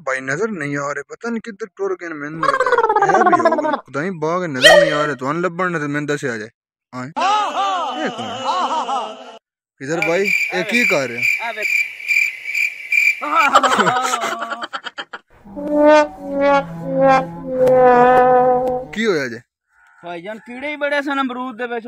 भाई, नज़र नहीं आ रहे। पता नहीं किधर टुर गए मैंने भी खुदा ही बाग नज़र नहीं आ रहे तो अन लब्बन ने मैंने दस आ जाए। आए। ये किधर भाई? ये की कर रहे की होया जे ਭਾਈਜਾਨ ਕੀੜੇ ਹੀ ਬੜੇ ਸਨ ਅਮਰੂਦ ਦੇ ਵਿੱਚ